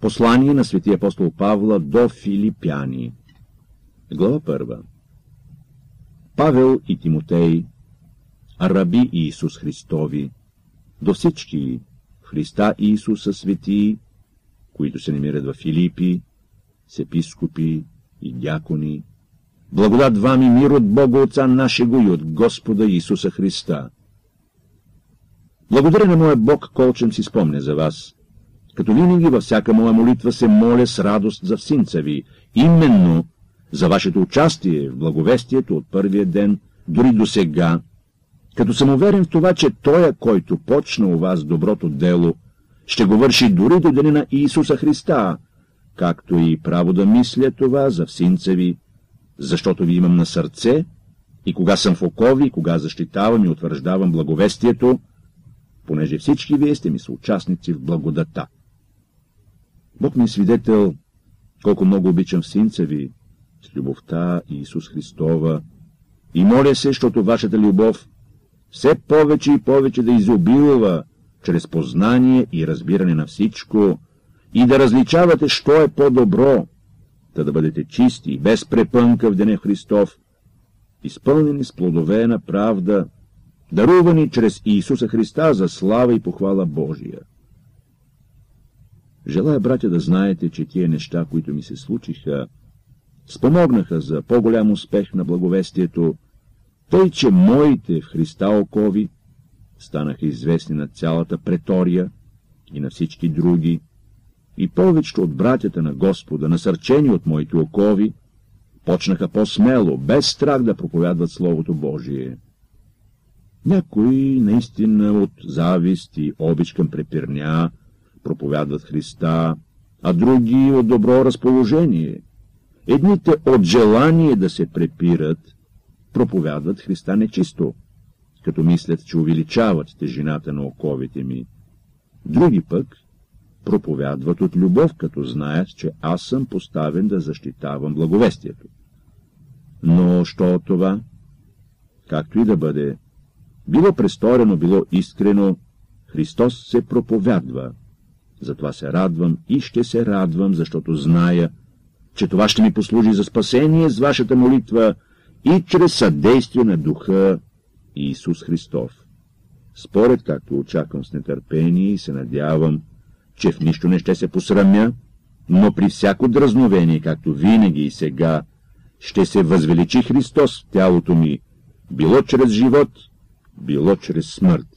Послание на светия апостол Павла до Филипяни. Глава първа. Павел и Тимотей, раби Иисус Христови, до всички Христа Иисуса светии, които се намират в Филипи, с епископи и дякони, благодат вам и мир от Бога Отца нашего и от Господа Иисуса Христа. Благодаря на моя Бог, колчем си спомня за вас, като винаги във всяка моя молитва се моля с радост за всинца ви, именно за вашето участие в благовестието от първия ден, дори до сега, като съм уверен в това, че Той, който почна у вас доброто дело, ще го върши дори до деня на Иисуса Христа, както и право да мисля това за всинца ви, защото ви имам на сърце, и кога съм в окови, кога защитавам и утвърждавам благовестието, понеже всички вие сте ми съучастници в благодата. Бог ми свидетел, колко много обичам синца ви, с любовта Иисус Христова, и моля се, защото вашата любов все повече и повече да изобилва чрез познание и разбиране на всичко, и да различавате, що е по-добро, да да бъдете чисти и без препънка в Дене Христов, изпълнени с плодове на правда, дарувани чрез Иисуса Христа за слава и похвала Божия. Желая, братя, да знаете, че тия неща, които ми се случиха, спомогнаха за по-голям успех на благовестието, тъй, че моите в Христа окови станаха известни на цялата претория и на всички други, и повечето от братята на Господа, насърчени от моите окови, почнаха по-смело, без страх да проповядват Словото Божие. Някои наистина от завист и обич към препирня проповядват Христа, а други от добро разположение. Едните от желание да се препират, проповядват Христа нечисто, като мислят, че увеличават тежината на оковите ми. Други пък проповядват от любов, като знаят, че аз съм поставен да защитавам благовестието. Но що от това? Както и да бъде, било престорено, било искрено, Христос се проповядва. Затова се радвам и ще се радвам, защото зная, че това ще ми послужи за спасение с вашата молитва и чрез съдействие на Духа Иисус Христов. Според както очаквам с нетърпение и се надявам, че в нищо не ще се посрамя, но при всяко дразновение, както винаги и сега, ще се възвеличи Христос в тялото ми, било чрез живот, било чрез смърт.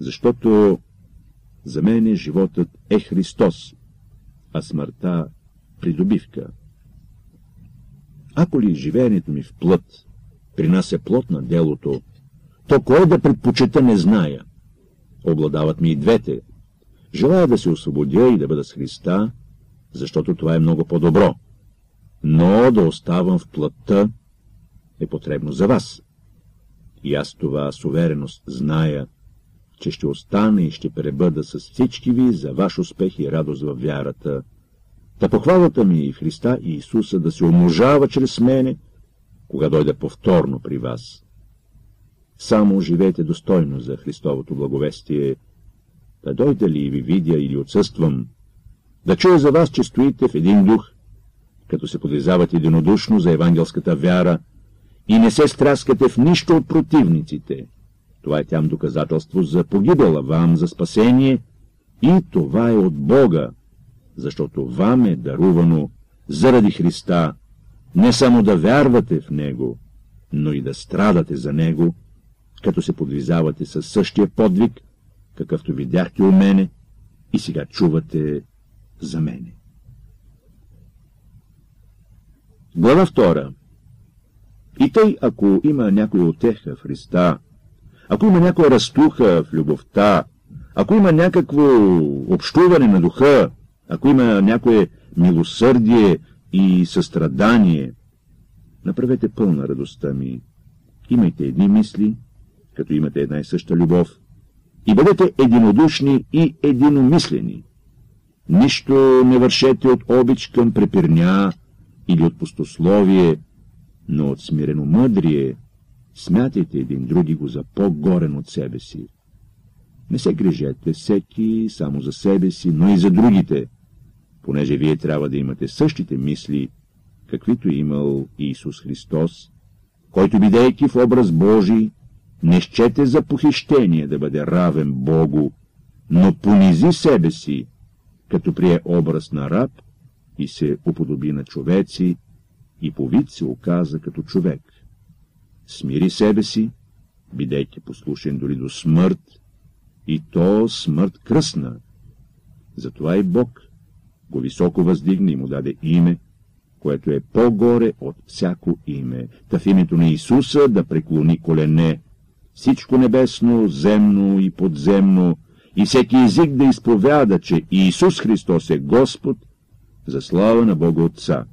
Защото за мен животът е Христос, а смъртта — придобивка. Ако ли живеенето ми в плът принася плод на делото, то кой да предпочита не зная. Обладават ми и двете. Желая да се освободя и да бъда с Христа, защото това е много по-добро. Но да оставам в плътта е потребно за вас. И аз това с увереност зная, че ще остана и ще пребъда с всички ви за ваш успех и радост във вярата. Та похвалата ми и Христа и Исуса да се умножава чрез мене, кога дойда повторно при вас. Само живейте достойно за Христовото благовестие, да дойда ли и ви видя или отсъствам, да чуя за вас, че стоите в един дух, като се подвизавате единодушно за евангелската вяра и не се страскате в нищо от противниците. Това е тям доказателство за погибела вам, за спасение, и това е от Бога, защото вам е дарувано заради Христа, не само да вярвате в Него, но и да страдате за Него, като се подвизавате със същия подвиг, какъвто видяхте у мене и сега чувате за мене. Глава втора И тъй, ако има някой отеха в Христа, ако има някоя разтуха в любовта, ако има някакво общуване на духа, ако има някое милосърдие и състрадание, направете пълна радостта ми. Имайте едни мисли, като имате една и съща любов, и бъдете единодушни и единомислени. Нищо не вършете от обич към препирня или от пустословие, но от смирено мъдрие смятайте един други го за по-горен от себе си. Не се грижете всеки само за себе си, но и за другите. понеже вие трябва да имате същите мисли, каквито е имал Иисус Христос, който, бидейки в образ Божий, не щете за похищение да бъде равен Богу, но понизи себе си, като прие образ на раб и се уподоби на човеци, и по вид се оказа като човек. Смири себе си, бидейки послушен дори до смърт, и то смърт кръсна. Затова и Бог го високо въздигне и му даде име, което е по-горе от всяко име, та в името на Исуса да преклони колене, всичко небесно, земно и подземно, и всеки език да изповяда, че Иисус Христос е Господ, за слава на Бога Отца.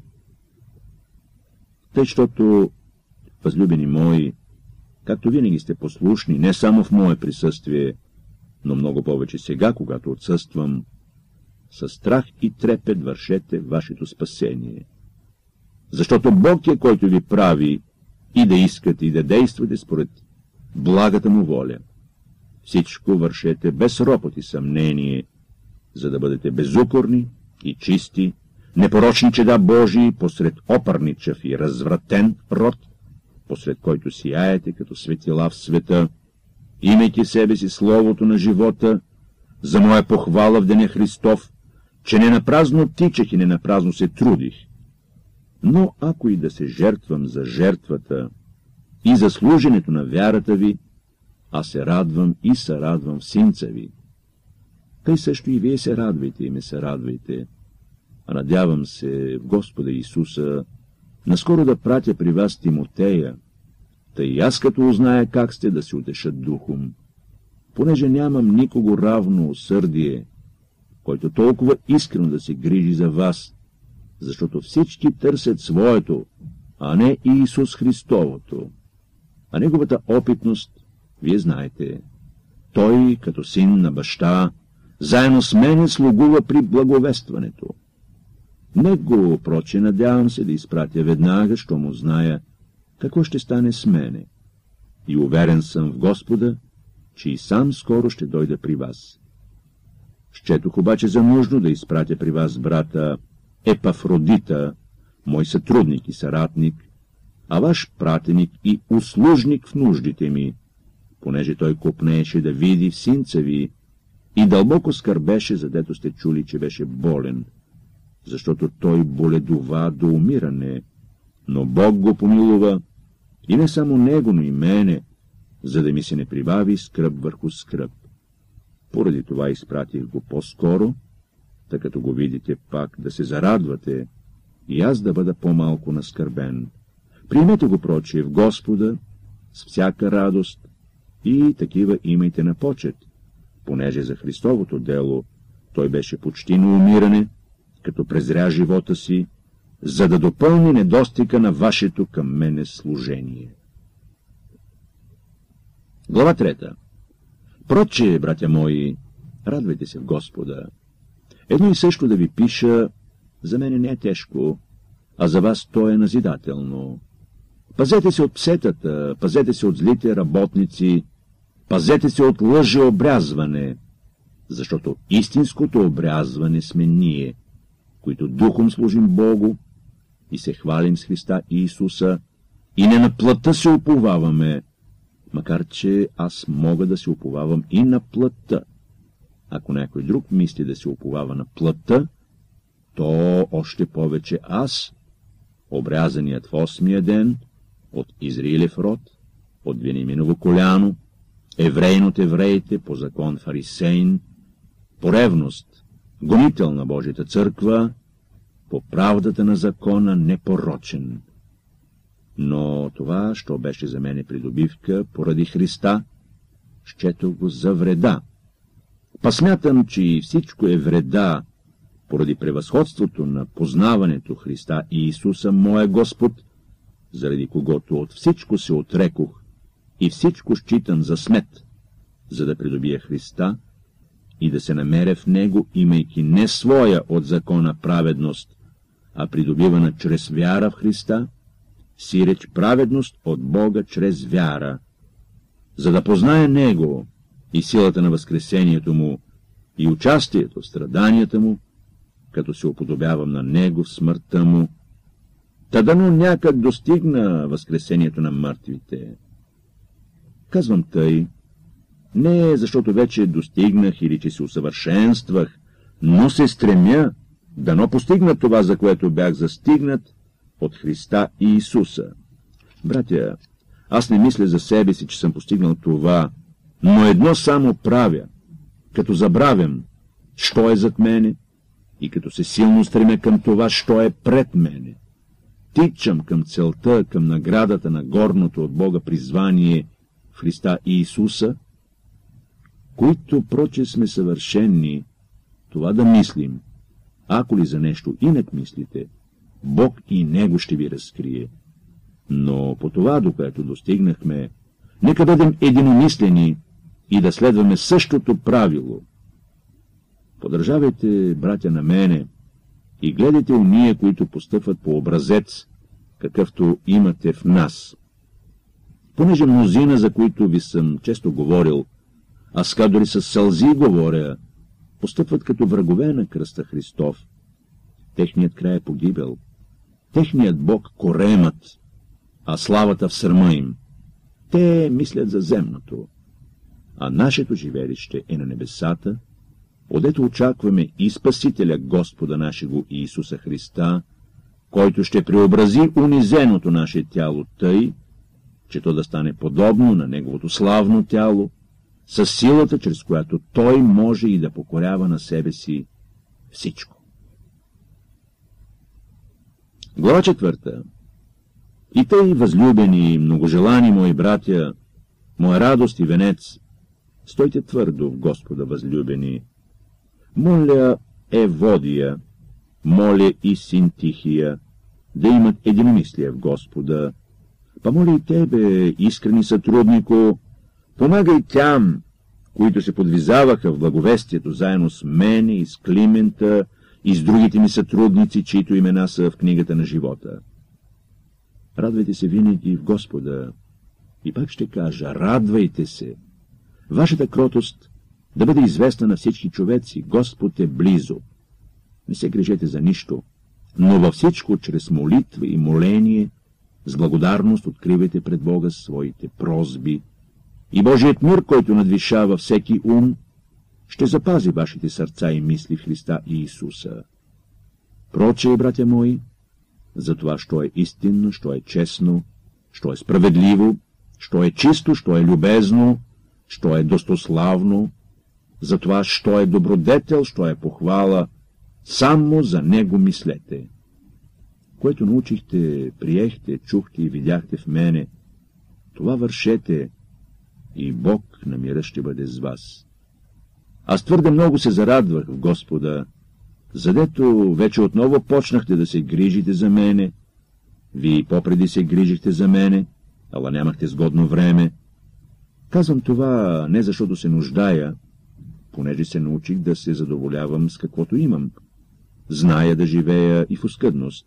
Тъй, защото, възлюбени мои, както винаги сте послушни, не само в мое присъствие, но много повече сега, когато отсъствам, със страх и трепет вършете вашето спасение. Защото Бог е, който ви прави и да искате и да действате според благата му воля. Всичко вършете без ропот и съмнение, за да бъдете безукорни и чисти, непорочни чеда Божии посред опърничав и развратен род, посред който сияете като светила в света, имайки себе си словото на живота, за моя похвала в Деня Христов, че не напразно тичах и не напразно се трудих. Но ако и да се жертвам за жертвата и за служенето на вярата ви, аз се радвам и се радвам в синца ви. Тъй също и вие се радвайте и ме се радвайте. А надявам се в Господа Исуса наскоро да пратя при вас Тимотея, тъй аз като узная как сте да се утешат духом, понеже нямам никого равно усърдие, който толкова искрено да се грижи за вас, защото всички търсят своето, а не Иисус Христовото. А неговата опитност, вие знаете, той, като син на баща, заедно с мене слугува при благовестването. Него, проче, надявам се да изпратя веднага, що му зная, какво ще стане с мене. И уверен съм в Господа, че и сам скоро ще дойда при вас. Щетох обаче за нужно да изпратя при вас брата Епафродита, мой сътрудник и съратник, а ваш пратеник и услужник в нуждите ми, понеже той купнееше да види в синца ви и дълбоко скърбеше, задето сте чули, че беше болен, защото той боледова до умиране, но Бог го помилува, и не само него, но и мене, за да ми се не прибави скръп върху скръп. Поради това изпратих го по-скоро, тъй като го видите пак да се зарадвате и аз да бъда по-малко наскърбен. Приемете го, прочие, в Господа, с всяка радост и такива имайте на почет, понеже за Христовото дело той беше почти на умиране, като презря живота си, за да допълни недостига на вашето към мене служение. Глава трета Проче, братя мои, радвайте се в Господа. Едно и също да ви пиша, за мене не е тежко, а за вас то е назидателно. Пазете се от псетата, пазете се от злите работници, пазете се от лъжи обрязване, защото истинското обрязване сме ние, които духом служим Богу и се хвалим с Христа Иисуса, и не на плътта се уповаваме, макар че аз мога да се уповавам и на плътта. Ако някой друг мисли да се уповава на плътта, то още повече аз, обрязаният в осмия ден, от Израилев род, от Вениминово коляно, еврейн от евреите, по закон фарисейн, по ревност, гонител на Божията църква, по правдата на закона непорочен. Но това, що беше за мене придобивка, поради Христа, щето го за вреда. Па смятам, че и всичко е вреда, поради превъзходството на познаването Христа и Исуса, моя Господ, заради когото от всичко се отрекох и всичко считам за смет, за да придобия Христа и да се намеря в Него, имайки не своя от закона праведност, а придобивана чрез вяра в Христа, си реч праведност от Бога чрез вяра, за да познае Него и силата на възкресението Му и участието в страданията Му, като се уподобявам на Него в смъртта Му, та дано някак достигна възкресението на мъртвите. Казвам тъй, не защото вече достигнах или че се усъвършенствах, но се стремя дано постигна това, за което бях застигнат от Христа и Исуса. Братя, аз не мисля за себе си, че съм постигнал това, но едно само правя, като забравям, що е зад мене и като се силно стремя към това, що е пред мене. Тичам към целта, към наградата на горното от Бога призвание в Христа и Исуса, които проче сме съвършенни, това да мислим. Ако ли за нещо инак мислите, Бог и Него ще ви разкрие. Но по това, до което достигнахме, нека бъдем единомислени и да следваме същото правило. Подържавайте, братя, на мене и гледайте уния, които постъпват по образец, какъвто имате в нас. Понеже мнозина, за които ви съм често говорил, аз дори с сълзи говоря, постъпват като врагове на кръста Христов. Техният край е погибел. Техният Бог коремът, а славата в сърма им. Те мислят за земното, а нашето живелище е на небесата, одето очакваме и Спасителя Господа нашего Иисуса Христа, който ще преобрази унизеното наше тяло тъй, че то да стане подобно на Неговото славно тяло, с силата, чрез която Той може и да покорява на себе си всичко. Глава четвърта И тъй, възлюбени, многожелани мои братя, моя радост и венец, стойте твърдо в Господа, възлюбени. Моля Еводия, моля и Синтихия, да имат единомислие в Господа. Па моля и тебе, искрени сътруднико, помагай тям, които се подвизаваха в благовестието заедно с мене и с Климента и с другите ми сътрудници, чието имена са в книгата на живота. Радвайте се винаги в Господа. И пак ще кажа, радвайте се. Вашата кротост да бъде известна на всички човеци. Господ е близо. Не се грижете за нищо, но във всичко, чрез молитва и моление, с благодарност откривайте пред Бога своите прозби, и Божият мир, който надвишава всеки ум, ще запази вашите сърца и мисли в Христа и Исуса. Проче, братя мои, за това, що е истинно, що е честно, що е справедливо, що е чисто, що е любезно, що е достославно, за това, що е добродетел, що е похвала, само за него мислете. Което научихте, приехте, чухте и видяхте в мене, това вършете, и Бог на мира ще бъде с вас. Аз твърде много се зарадвах в Господа, задето вече отново почнахте да се грижите за мене. Вие попреди се грижихте за мене, ала нямахте сгодно време. Казвам това не защото се нуждая, понеже се научих да се задоволявам с каквото имам. Зная да живея и в оскъдност.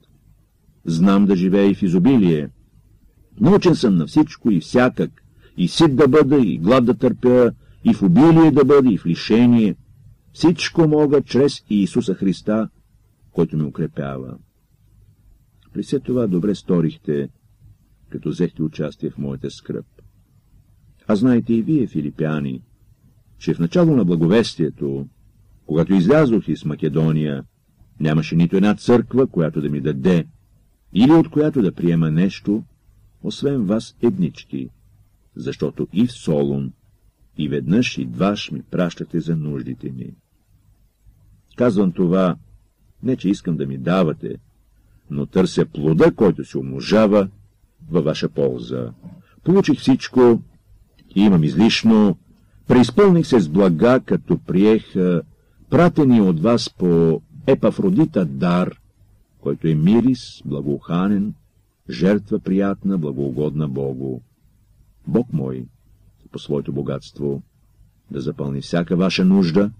Знам да живея и в изобилие. Научен съм на всичко и всякак, и сит да бъда, и глад да търпя, и в обилие да бъда, и в лишение. Всичко мога чрез Иисуса Христа, който ме укрепява. При все това добре сторихте, като взехте участие в моята скръп. А знаете и вие, филипяни, че в начало на благовестието, когато излязох из Македония, нямаше нито една църква, която да ми даде, или от която да приема нещо, освен вас еднички защото и в Солун, и веднъж и дваш ми пращате за нуждите ми. Казвам това, не че искам да ми давате, но търся плода, който се умножава във ваша полза. Получих всичко имам излишно, преизпълних се с блага, като приех пратени от вас по Епафродита дар, който е мирис, благоуханен, жертва приятна, благоугодна Богу. Бог мой, по своето богатство, да запълни всяка ваша нужда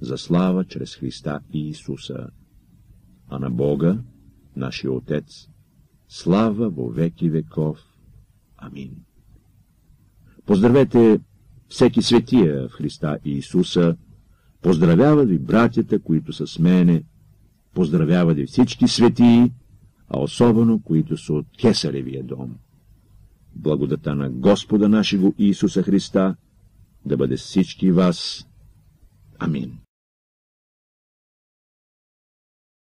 за слава чрез Христа и Исуса. А на Бога, нашия Отец, слава во веки веков. Амин. Поздравете всеки светия в Христа и Исуса, поздравяват ви братята, които са с мене, поздравявате всички светии, а особено, които са от Кесаревия дом. Благодата на Господа нашего Исуса Христа да бъде всички вас. Амин.